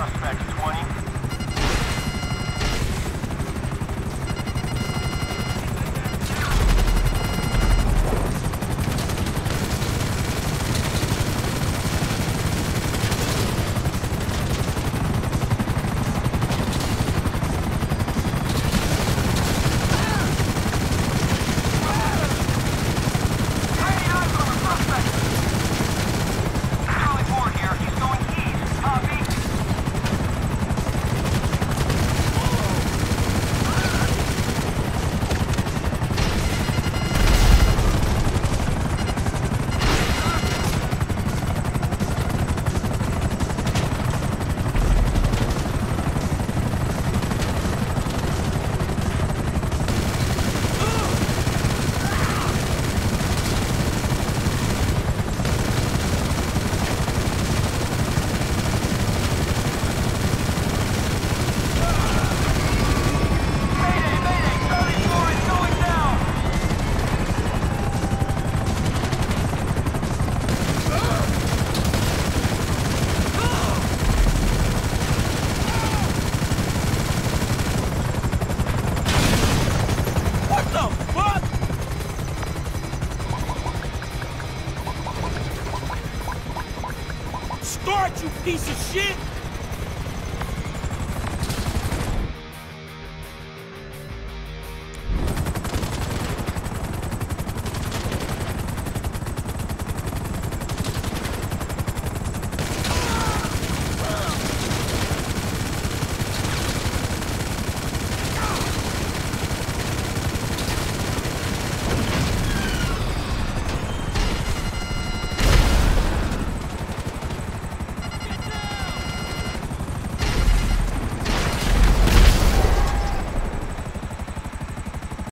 Suspect 20. Start, you piece of shit!